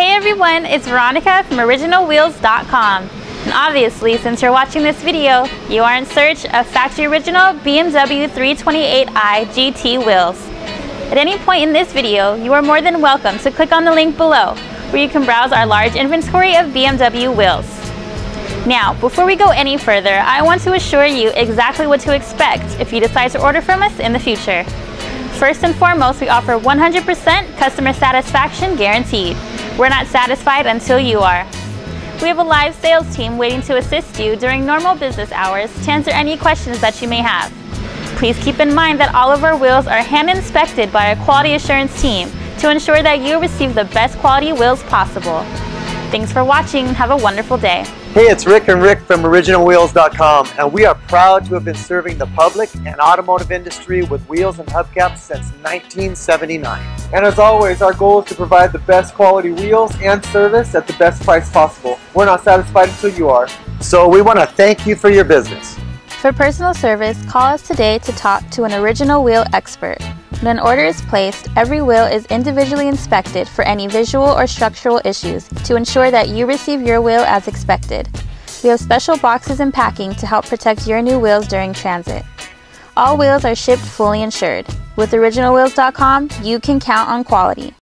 Hey everyone, it's Veronica from OriginalWheels.com. And obviously, since you're watching this video, you are in search of factory original BMW 328i GT wheels. At any point in this video, you are more than welcome to click on the link below, where you can browse our large inventory of BMW wheels. Now, before we go any further, I want to assure you exactly what to expect if you decide to order from us in the future. First and foremost, we offer 100% customer satisfaction guaranteed. We're not satisfied until you are. We have a live sales team waiting to assist you during normal business hours to answer any questions that you may have. Please keep in mind that all of our wheels are hand inspected by our quality assurance team to ensure that you receive the best quality wheels possible. Thanks for watching have a wonderful day. Hey, it's Rick and Rick from OriginalWheels.com, and we are proud to have been serving the public and automotive industry with wheels and hubcaps since 1979. And as always, our goal is to provide the best quality wheels and service at the best price possible. We're not satisfied until you are. So we want to thank you for your business. For personal service, call us today to talk to an original wheel expert. When an order is placed, every wheel is individually inspected for any visual or structural issues to ensure that you receive your wheel as expected. We have special boxes and packing to help protect your new wheels during transit. All wheels are shipped fully insured. With OriginalWheels.com, you can count on quality.